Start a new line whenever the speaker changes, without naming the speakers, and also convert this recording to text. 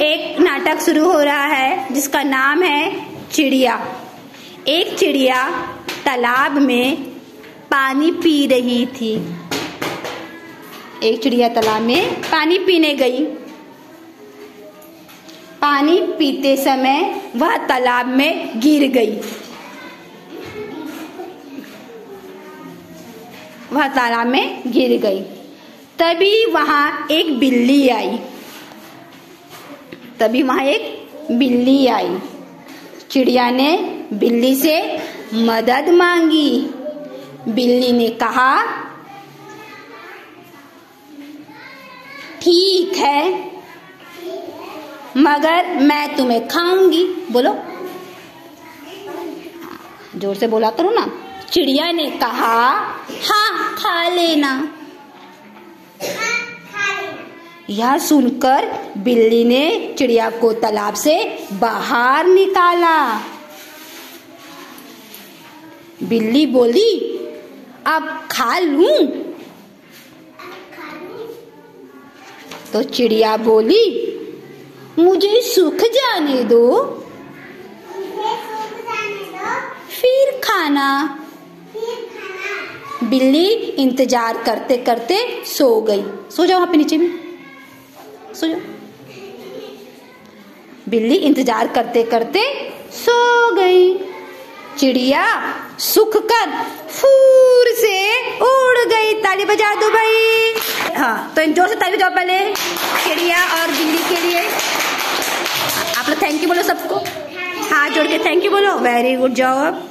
एक नाटक शुरू हो रहा है, जिसका नाम है चिड़िया। एक चिड़िया तालाब में पानी पी रही थी। एक चिड़िया तालाब में पानी पीने गई। पानी पीते समय वह तालाब में गिर गई। वह तालाब में गिर गई। तभी वहाँ एक बिल्ली आई। तभी वहाँ एक बिल्ली आई। चिड़िया ने बिल्ली से मदद मांगी। बिल्ली ने कहा, ठीक है, मगर मैं तुम्हें खाऊँगी। बोलो। ज़ोर से बोला करो ना। चिड़िया ने कहा हाँ खा लेना। यह सुनकर बिल्ली ने चिड़िया को तालाब से बाहर निकाला। बिल्ली बोली, अब खा लूँ? तो चिड़िया बोली, मुझे सुख जाने दो। फिर खाना। बिल्ली इंतज़ार करते करते सो गई। सो जाओ वहाँ पे नीचे भी। सो जाओ बिल्ली इंतज़ार करते करते सो गई। चिड़िया सुख कर फूर से उड़ गई ताली बजा दो भाई। हाँ तो ज़ोर से ताली बजाओ पहले चिड़िया और बिल्ली के लिए। आप लोग थैंक यू बोलो सबको। हाथ जोड़ के थैंक यू बोलो। Very good job